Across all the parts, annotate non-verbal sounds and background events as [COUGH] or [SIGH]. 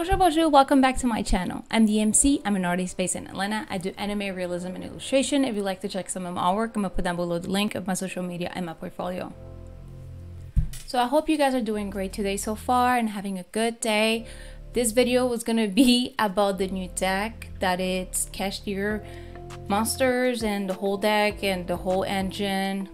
Bonjour, bonjour, welcome back to my channel. I'm the MC, I'm an artist based in Atlanta. I do anime, realism, and illustration. If you'd like to check some of my work, I'm gonna put down below the link of my social media and my portfolio. So I hope you guys are doing great today so far and having a good day. This video was gonna be [LAUGHS] about the new deck that it's Cashier monsters and the whole deck and the whole engine.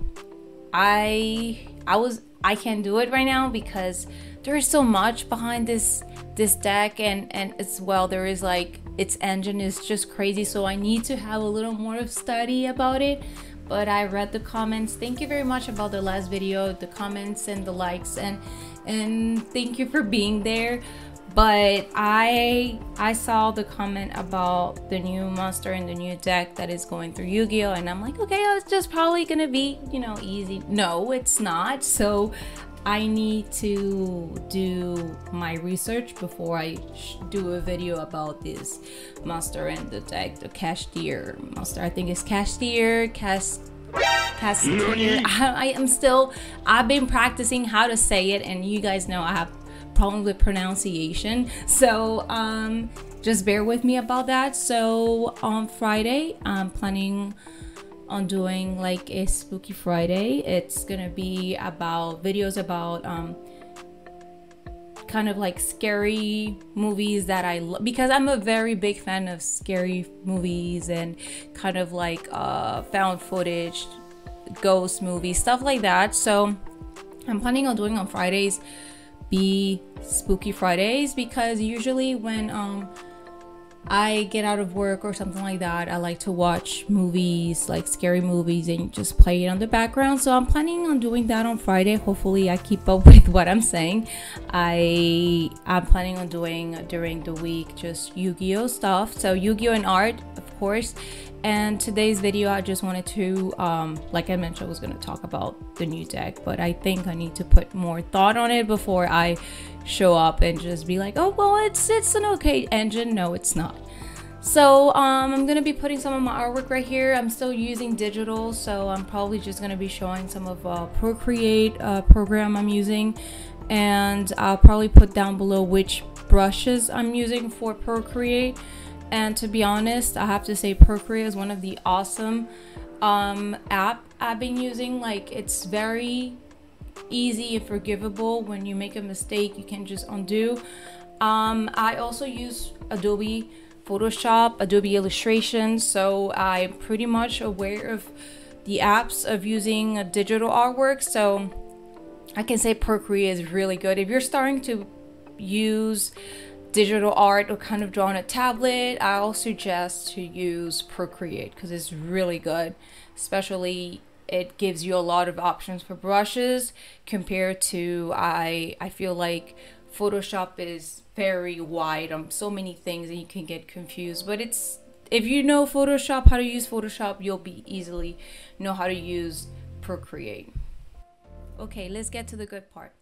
I I was I can't do it right now because there is so much behind this this deck and and as well there is like its engine is just crazy so I need to have a little more of study about it. But I read the comments. Thank you very much about the last video the comments and the likes and and thank you for being there but I I saw the comment about the new monster and the new deck that is going through Yu-Gi-Oh and I'm like okay it's just probably gonna be you know easy no it's not so I need to do my research before I do a video about this monster and the deck, the Cashier monster. I think it's Cashier, Cast. Cashier. I, [LAUGHS] I am still. I've been practicing how to say it, and you guys know I have problems with pronunciation. So um, just bear with me about that. So on Friday, I'm planning on doing like a spooky friday it's gonna be about videos about um kind of like scary movies that i love because i'm a very big fan of scary movies and kind of like uh found footage ghost movies stuff like that so i'm planning on doing on fridays be spooky fridays because usually when um I get out of work or something like that, I like to watch movies, like scary movies, and just play it on the background. So I'm planning on doing that on Friday. Hopefully, I keep up [LAUGHS] with what I'm saying. I I'm planning on doing during the week just Yu-Gi-Oh stuff. So Yu-Gi-Oh and art, of course. And today's video, I just wanted to, um, like I mentioned, I was going to talk about the new deck, but I think I need to put more thought on it before I show up and just be like, oh, well, it's it's an okay engine. No, it's not. So um, I'm going to be putting some of my artwork right here. I'm still using digital, so I'm probably just going to be showing some of uh, Procreate uh, program I'm using. And I'll probably put down below which brushes I'm using for Procreate. And to be honest, I have to say Procreate is one of the awesome um, app I've been using. Like it's very easy and forgivable. When you make a mistake, you can just undo. Um, I also use Adobe Photoshop, Adobe Illustration, so I'm pretty much aware of the apps of using a digital artwork. So I can say Procreate is really good. If you're starting to use digital art or kind of draw on a tablet, I'll suggest to use Procreate because it's really good. Especially it gives you a lot of options for brushes compared to I I feel like Photoshop is very wide on so many things and you can get confused. But it's if you know Photoshop, how to use Photoshop, you'll be easily know how to use Procreate. Okay, let's get to the good part.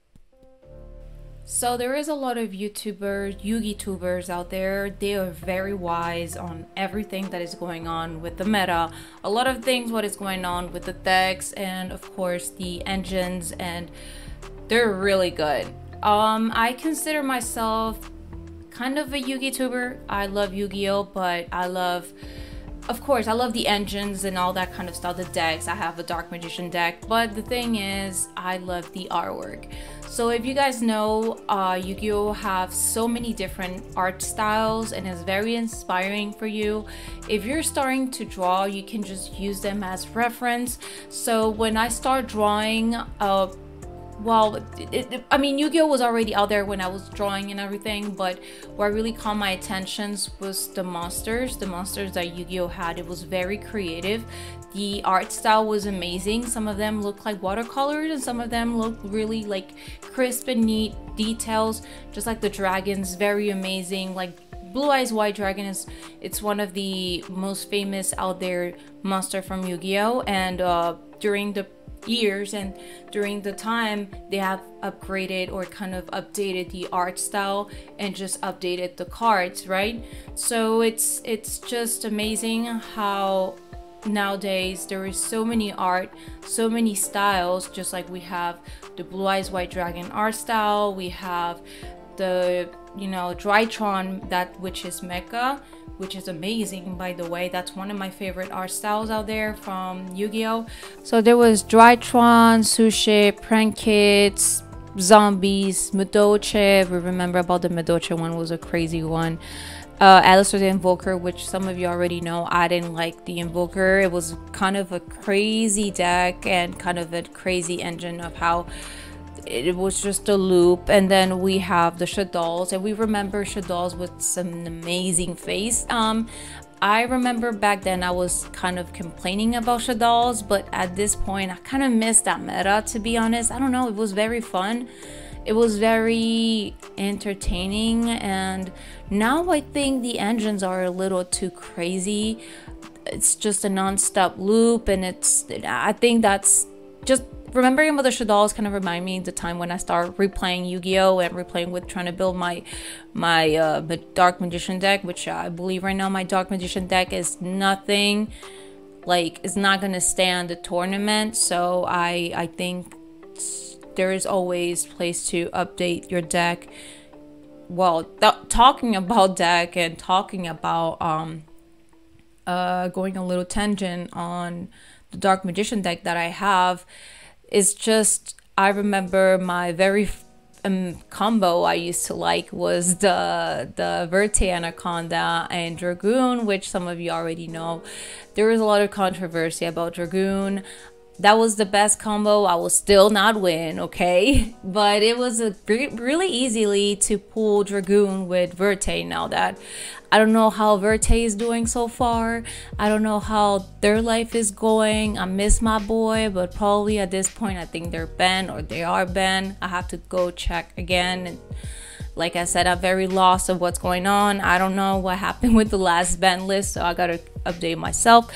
So there is a lot of YouTubers, Yugi tubers out there. They are very wise on everything that is going on with the meta. A lot of things what is going on with the decks and of course the engines and they're really good. Um I consider myself kind of a Yugi tuber. I love Yu-Gi-Oh, but I love of course, I love the engines and all that kind of stuff, the decks. I have a Dark Magician deck, but the thing is, I love the artwork. So if you guys know, uh, Yu-Gi-Oh have so many different art styles and it's very inspiring for you. If you're starting to draw, you can just use them as reference. So when I start drawing, uh, well, it, it, I mean, Yu-Gi-Oh was already out there when I was drawing and everything, but what really caught my attention was the monsters, the monsters that Yu-Gi-Oh had. It was very creative. The art style was amazing. Some of them looked like watercolors and some of them looked really like crisp and neat details, just like the dragons, very amazing. Like Blue Eyes White Dragon is it's one of the most famous out there monster from Yu-Gi-Oh and uh, during the years and during the time they have upgraded or kind of updated the art style and just updated the cards right? So it's it's just amazing how nowadays there is so many art so many styles just like we have the blue eyes white dragon art style we have the you know, Drytron, that which is Mecha, which is amazing by the way. That's one of my favorite art styles out there from Yu-Gi-Oh! So there was Drytron, Sushi, Prank Kids, Zombies, Madolche. We remember about the Madolche one was a crazy one. Uh, Aleister the Invoker, which some of you already know, I didn't like the Invoker. It was kind of a crazy deck and kind of a crazy engine of how it was just a loop and then we have the Shaddolls and we remember Shaddolls with some amazing face. Um I remember back then I was kind of complaining about Shaddolls but at this point I kind of missed that meta to be honest. I don't know it was very fun. It was very entertaining and now I think the engines are a little too crazy. It's just a non-stop loop and it's I think that's just remembering about the Shaddolls kind of remind me the time when I started replaying Yu-Gi-Oh and replaying with trying to build my my uh, Dark Magician deck, which I believe right now my Dark Magician deck is nothing like it's not gonna stand the tournament. So I I think there is always place to update your deck. Well, talking about [LAUGHS] deck and talking about um uh going a little tangent on the Dark Magician deck that I have it's just I remember my very um, combo I used to like was the the Verte Anaconda and Dragoon, which some of you already know. There was a lot of controversy about Dragoon that was the best combo. I will still not win, okay? [LAUGHS] But it was a really easily to pull Dragoon with Verte now that I don't know how Verte is doing so far. I don't know how their life is going. I miss my boy, but probably at this point I think they're banned or they are banned. I have to go check again like I said, I'm very lost of what's going on. I don't know what happened [LAUGHS] with the last ban list, so I gotta update myself.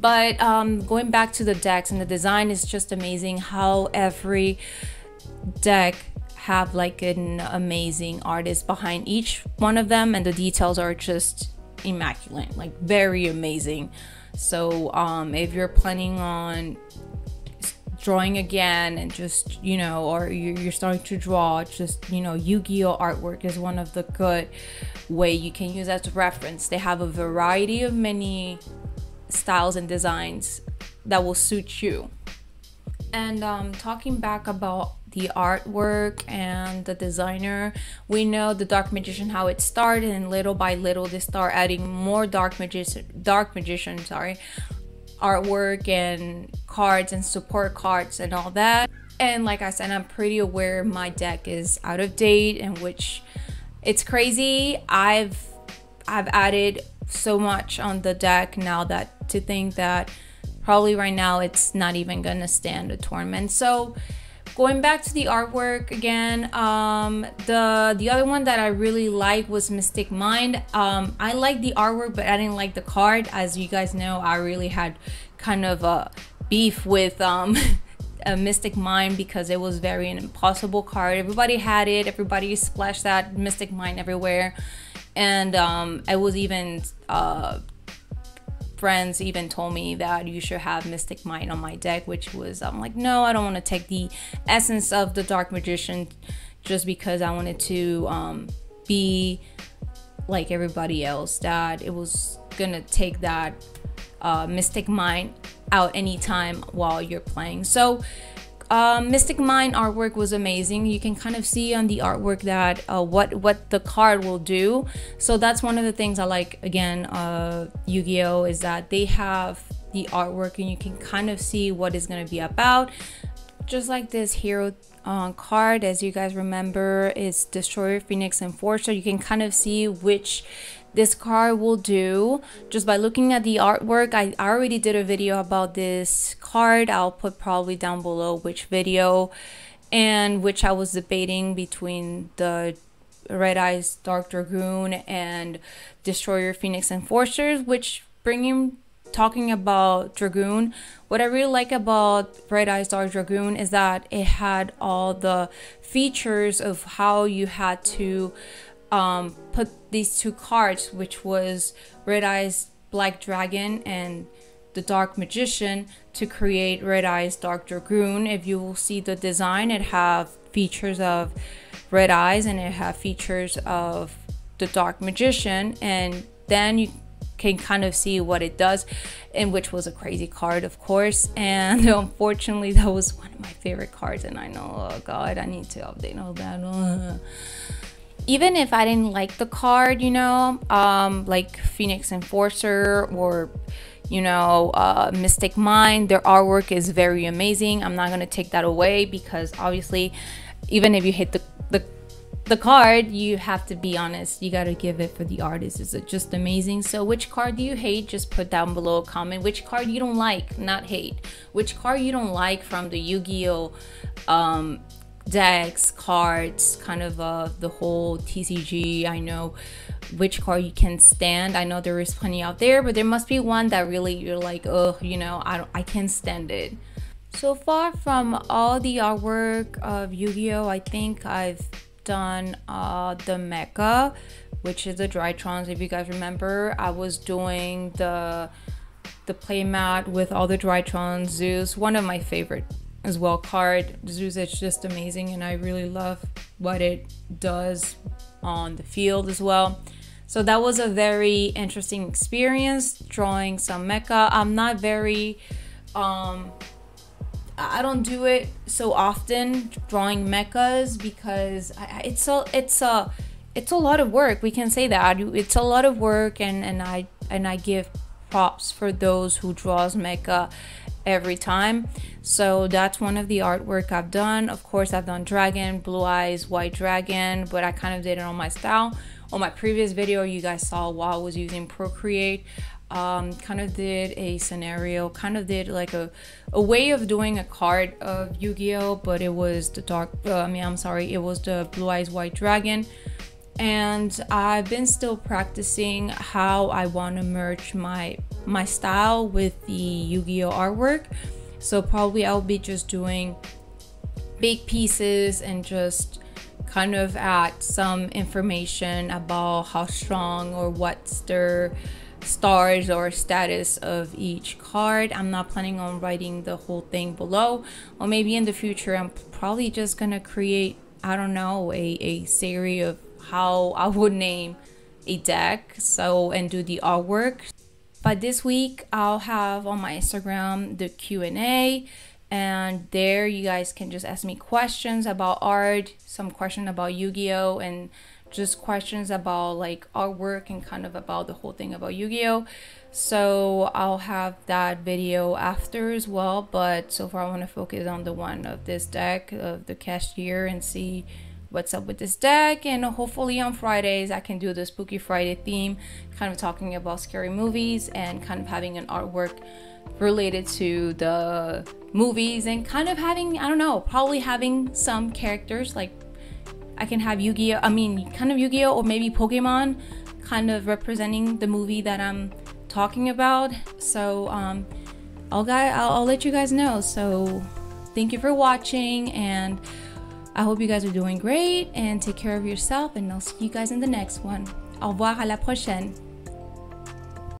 But um, going back to the decks and the design is just amazing how every deck have like an amazing artist behind each one of them and the details are just immaculate like very amazing. So um if you're planning on drawing again and just you know or you're starting to draw just you know yu-gi-oh artwork is one of the good way you can use as a reference. They have a variety of many styles and designs that will suit you. And um, talking back about the artwork and the designer, we know the Dark Magician how it started, and little by little they start adding more Dark Magician, Dark Magician, sorry, artwork and cards and support cards and all that. And like I said, I'm pretty aware my deck is out of date, and which it's crazy. I've I've added so much on the deck now that to think that probably right now it's not even gonna stand a tournament. So going back to the artwork again, um, the the other one that I really like was Mystic Mine. Um, I like the artwork, but I didn't like the card. As you guys know, I really had kind of a beef with um, [LAUGHS] a Mystic Mine because it was very an impossible card. Everybody had it. Everybody splashed that Mystic Mine everywhere and um, I was even uh, friends even told me that you should have Mystic Mine on my deck, which was I'm like, no, I don't want to take the essence of the Dark Magician just because I wanted to um, be like everybody else. That it was gonna take that uh, Mystic Mine out anytime while you're playing. So um, Mystic Mine artwork was amazing. You can kind of see on the artwork that uh, what what the card will do. So that's one of the things I like. Again, uh, Yu-Gi-Oh is that they have the artwork and you can kind of see what is going to be about. Just like this hero uh, card, as you guys remember, is Destroyer, Phoenix, and Enforcer. You can kind of see which this card will do just by looking at the artwork. I already did a video about this card. I'll put probably down below which video and which I was debating between the Red Eyes Dark Dragoon and Destroyer Phoenix Enforcers which bringing talking about Dragoon what I really like about Red Eyes Dark Dragoon is that it had all the features of how you had to um, put these two cards, which was Red Eyes Black Dragon and the Dark Magician, to create Red Eyes Dark Dragoon. If you will see the design, it have features of red eyes and it have features of the dark magician and then you can kind of see what it does and which was a crazy card of course [LAUGHS] and unfortunately that was one of my favorite cards and i know oh god i need to update all that even if i didn't like the card you know um like phoenix enforcer or you know uh, mystic mine their artwork is very amazing i'm not going to take that away because obviously even if you hit the the card, you have to be honest. You got to give it for the artist. Is it just amazing? So, which card do you hate? Just put down below a comment. Which card you don't like, not hate. Which card you don't like from the Yu Gi Oh! Um, decks, cards, kind of uh, the whole TCG. I know which card you can stand. I know there is plenty out there, but there must be one that really you're like, oh, you know, I don't, I can't stand it. So far from all the artwork of Yu-Gi-Oh, I think I've done uh, the Mecha, which is the Drytrons. If you guys remember, I was doing the the playmat with all the Drytrons. Zeus, one of my favorite as well card. Zeus is just amazing, and I really love what it does on the field as well. So that was a very interesting experience drawing some mecha. I'm not very um I don't do it so often drawing mechas because I, it's a it's a it's a lot of work. We can say that it's a lot of work, and and I and I give props for those who draws mecha every time. So that's one of the artwork I've done. Of course, I've done dragon, blue eyes, white dragon, but I kind of did it on my style. On my previous video, you guys saw while I was using Procreate um, kind of did a scenario, kind of did like a, a way of doing a card of Yu-Gi-Oh, but it was the dark, uh, I mean, I'm sorry, it was the Blue Eyes White Dragon. And I've been still practicing how I want to merge my my style with the Yu-Gi-Oh artwork. So probably I'll be just doing big pieces and just kind of add some information about how strong or what's their stars or status of each card. I'm not planning on writing the whole thing below. Or maybe in the future, I'm probably just gonna create, I don't know, a, a series of how I would name a deck. So, and do the artwork. But this week, I'll have on my Instagram the Q&A and there you guys can just ask me questions about art, some question about Yu-Gi-Oh! and just questions about like artwork and kind of about the whole thing about Yu-Gi-Oh! So I'll have that video after as well, but so far I want to focus on the one of this deck of the cashier and see what's up with this deck and hopefully on Fridays I can do the spooky Friday theme kind of talking about scary movies and kind of having an artwork related to the movies and kind of having I don't know probably having some characters like I can have Yu-Gi-Oh! I mean, kind of Yu-Gi-Oh! or maybe Pokemon, kind of representing the movie that I'm talking about. So, um, I'll, guy, I'll, I'll let you guys know. So, thank you for watching, and I hope you guys are doing great, and take care of yourself, and I'll see you guys in the next one. Au revoir, à la prochaine.